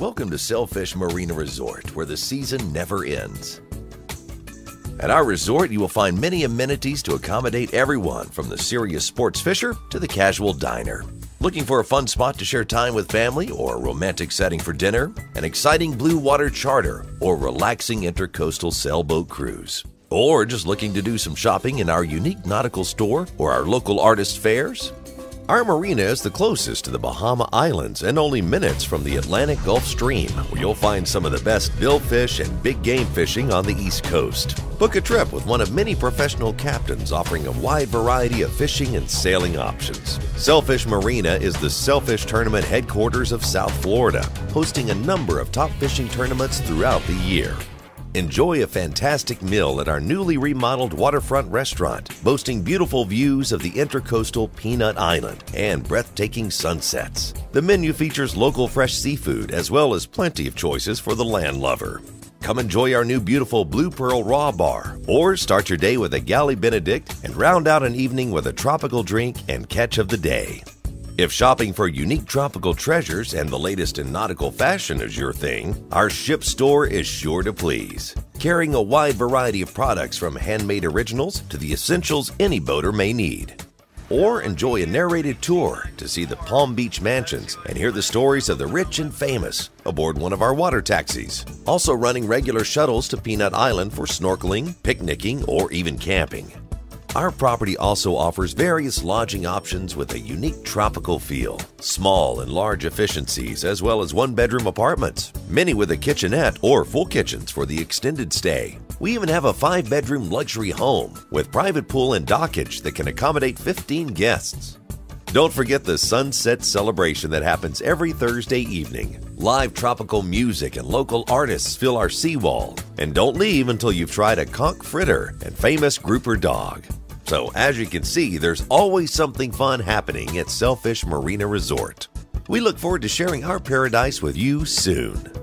Welcome to Sailfish Marina Resort, where the season never ends. At our resort, you will find many amenities to accommodate everyone from the serious sports fisher to the casual diner. Looking for a fun spot to share time with family or a romantic setting for dinner? An exciting blue water charter or relaxing intercoastal sailboat cruise? Or just looking to do some shopping in our unique nautical store or our local artist fairs? Our marina is the closest to the Bahama Islands and only minutes from the Atlantic Gulf Stream, where you'll find some of the best billfish and big game fishing on the East Coast. Book a trip with one of many professional captains offering a wide variety of fishing and sailing options. Sailfish Marina is the Sailfish Tournament headquarters of South Florida, hosting a number of top fishing tournaments throughout the year. Enjoy a fantastic meal at our newly remodeled waterfront restaurant, boasting beautiful views of the intercoastal Peanut Island and breathtaking sunsets. The menu features local fresh seafood as well as plenty of choices for the land lover. Come enjoy our new beautiful Blue Pearl Raw Bar, or start your day with a Galley Benedict and round out an evening with a tropical drink and catch of the day. If shopping for unique tropical treasures and the latest in nautical fashion is your thing, our ship store is sure to please. Carrying a wide variety of products from handmade originals to the essentials any boater may need. Or enjoy a narrated tour to see the Palm Beach mansions and hear the stories of the rich and famous aboard one of our water taxis. Also running regular shuttles to Peanut Island for snorkeling, picnicking, or even camping. Our property also offers various lodging options with a unique tropical feel, small and large efficiencies, as well as one bedroom apartments, many with a kitchenette or full kitchens for the extended stay. We even have a five bedroom luxury home with private pool and dockage that can accommodate 15 guests. Don't forget the sunset celebration that happens every Thursday evening. Live tropical music and local artists fill our seawall. And don't leave until you've tried a conch fritter and famous grouper dog. So, as you can see, there's always something fun happening at Sailfish Marina Resort. We look forward to sharing our paradise with you soon.